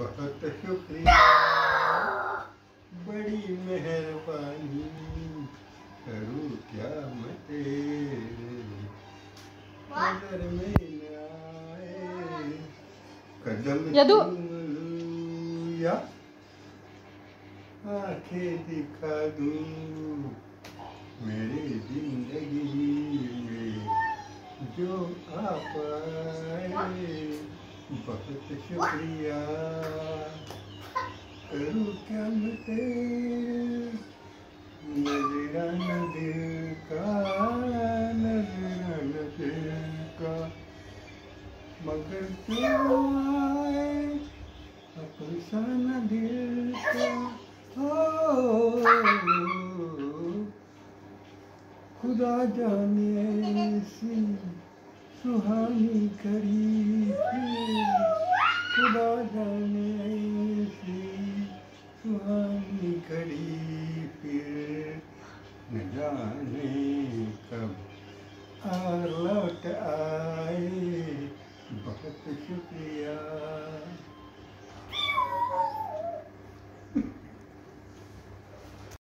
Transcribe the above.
बहुत शुक्रिया। बड़ी मेहरबानी करूँ क्या मैं तेरे कदर में आए कदम यदु। या आँखें दिखा दूँ। मेरी ज़िंदगी में जो आप पाए। बहुत शुक्रिया करूँ क्या का नजराना दिल मगर तू दिल का हो खुदा जाने ऐसी सुहानी करी खुदा जाने ऐसी सुहानी करी फिर न जाने कब आ लौट आए। बहुत शुक्रिया।